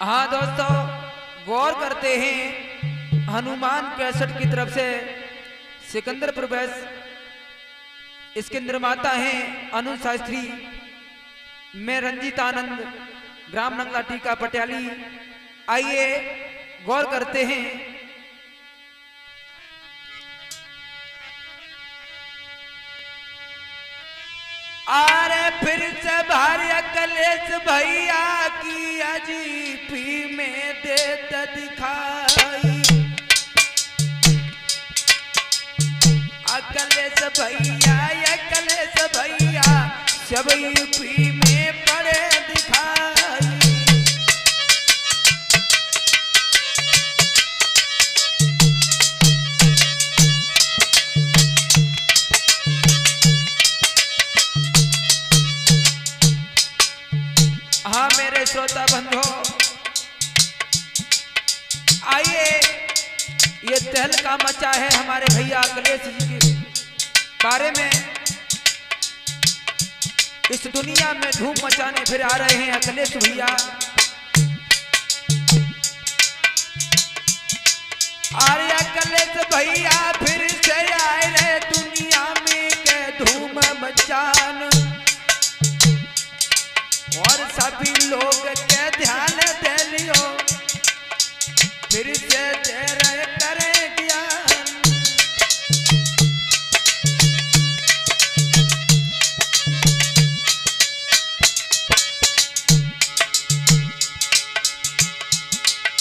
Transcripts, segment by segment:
हाँ दोस्तों, गौर करते हैं, हनुमान कैसेट की तरफ़ से सिकंदर बैस, इसके निर्माता हैं अनु शास्त्री, मैं रंजीत आनंद, ग्राम नंगला टीका पटियाली। आइए, गौर करते हैं। अरे फिर से भार्य कलेश भैया की अजीपी में देत दिखाई। अकलेश भैया अकलेश भैया सब यूपी श्रोता बंधो, आइए, ये तहलका मचा है हमारे भैया अखिलेश जी के बारे में। इस दुनिया में धूम मचाने फिर आ रहे हैं अखिलेश भैया। अरे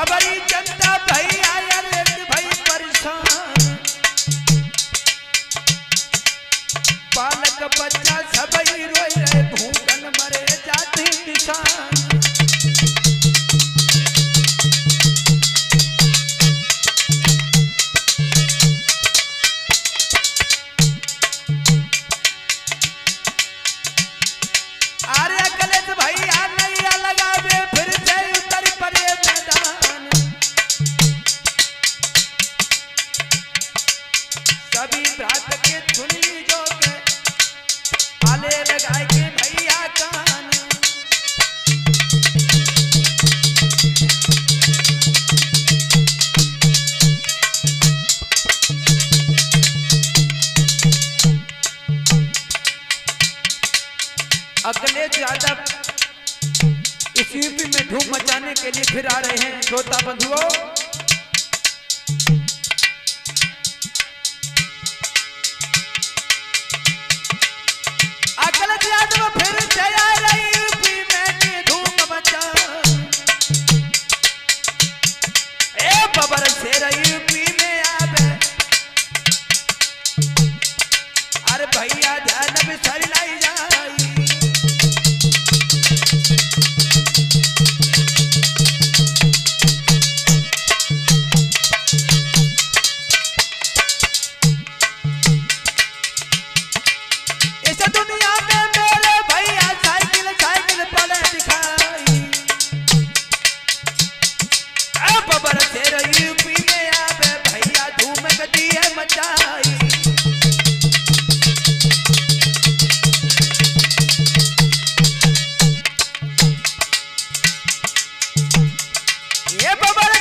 सबरी जनता भैया। इस यूपी में धूम मचाने के लिए फिर आ रहे हैं श्रोता बंधुओं। É pra